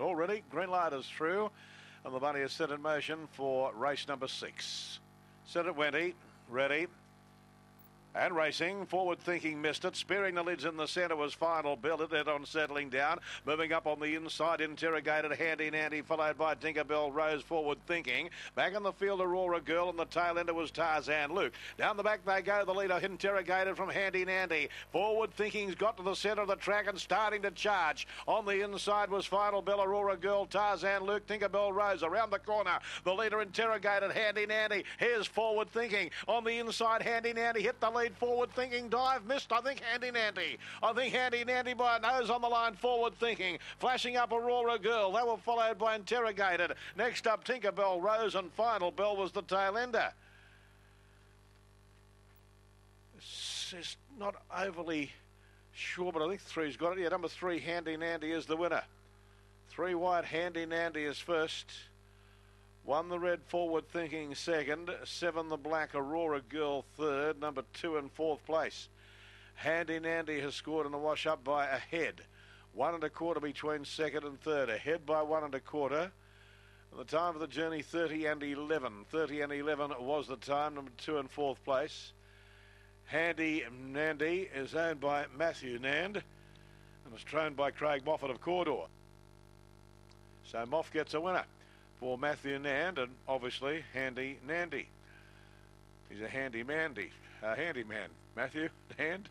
already. Green light is through, and the bunny is set in motion for race number six. Set at Wendy, ready. And racing, forward thinking missed it. Spearing the lids in the centre was final. Built it on settling down. Moving up on the inside, interrogated Handy Nandy, followed by Tinkerbell Rose, forward thinking. Back in the field, Aurora Girl, and the tail ender was Tarzan Luke. Down the back they go. The leader interrogated from Handy Nandy. Forward thinking's got to the centre of the track and starting to charge. On the inside was final Bell Aurora Girl, Tarzan Luke, Tinkerbell Rose. Around the corner, the leader interrogated Handy Nandy. Here's forward thinking. On the inside, Handy Nandy hit the lead lead forward thinking dive missed I think Handy. Nandy I think Handy Nandy by a nose on the line forward thinking. Flashing up Aurora Girl they were followed by Interrogated. Next up Tinkerbell Rose and final. Bell was the tail ender. It's not overly sure but I think three's got it. Yeah number three Handy Nandy is the winner. Three wide Handy Nandy is first one the red forward thinking second. Seven the black Aurora Girl third. Number two and fourth place. Handy Nandy has scored in the wash up by a head. One and a quarter between second and third. Ahead by one and a quarter. And the time of the journey 30 and 11. 30 and 11 was the time. Number two and fourth place. Handy Nandy is owned by Matthew Nand and is trained by Craig Moffat of Cawdor. So Moff gets a winner for Matthew Nand and obviously Handy Nandy. He's a handy mandy, a handy man. Matthew Nand.